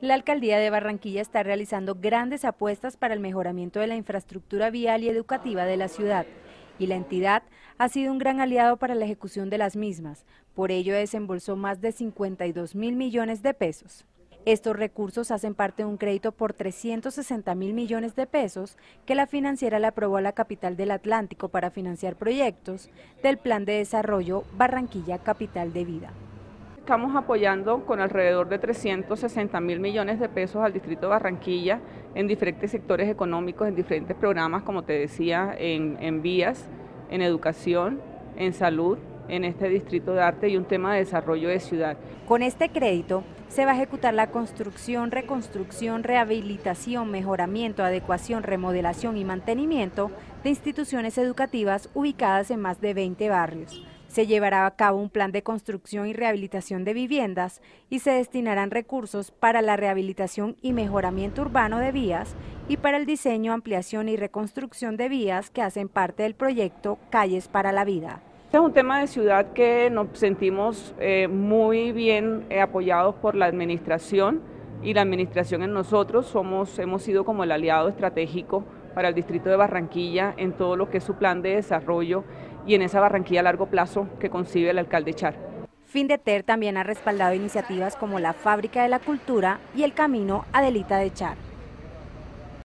La alcaldía de Barranquilla está realizando grandes apuestas para el mejoramiento de la infraestructura vial y educativa de la ciudad y la entidad ha sido un gran aliado para la ejecución de las mismas. Por ello desembolsó más de 52 mil millones de pesos. Estos recursos hacen parte de un crédito por 360 mil millones de pesos que la financiera le aprobó a la capital del Atlántico para financiar proyectos del Plan de Desarrollo Barranquilla Capital de Vida. Estamos apoyando con alrededor de 360 mil millones de pesos al Distrito de Barranquilla en diferentes sectores económicos, en diferentes programas, como te decía, en, en vías, en educación, en salud, en este distrito de arte y un tema de desarrollo de ciudad. Con este crédito se va a ejecutar la construcción, reconstrucción, rehabilitación, mejoramiento, adecuación, remodelación y mantenimiento de instituciones educativas ubicadas en más de 20 barrios. Se llevará a cabo un plan de construcción y rehabilitación de viviendas y se destinarán recursos para la rehabilitación y mejoramiento urbano de vías y para el diseño, ampliación y reconstrucción de vías que hacen parte del proyecto Calles para la Vida. Este es un tema de ciudad que nos sentimos eh, muy bien eh, apoyados por la administración y la administración en nosotros somos, hemos sido como el aliado estratégico para el distrito de Barranquilla en todo lo que es su plan de desarrollo y en esa Barranquilla a largo plazo que concibe el alcalde Char. Findeter también ha respaldado iniciativas como la Fábrica de la Cultura y el Camino Adelita de Char.